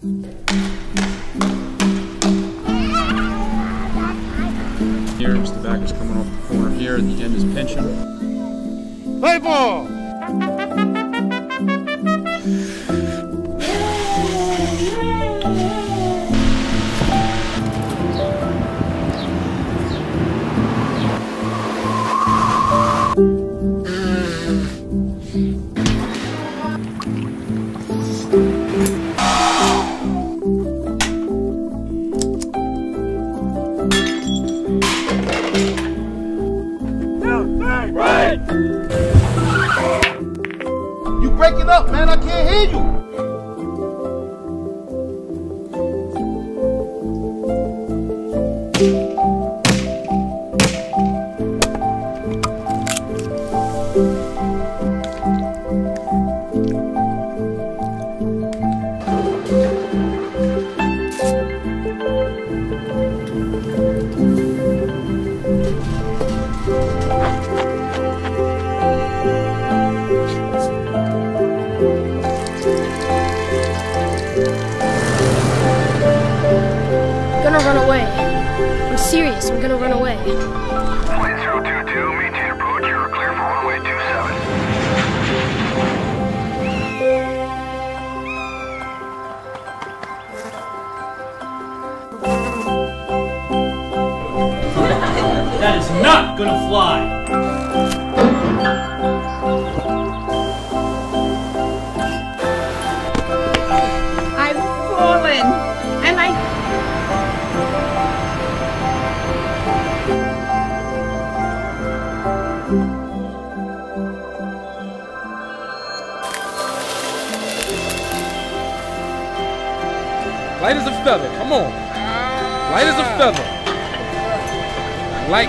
Here, Mr. Backer's coming off the corner here. At the end is pinching. Play ball! You breaking up, man. I can't hear you. I'm serious. I'm gonna run away. Flight 022, maintain approach. You're clear for runway 27. That is not gonna fly. Light as a feather, come on. Light as a feather. Light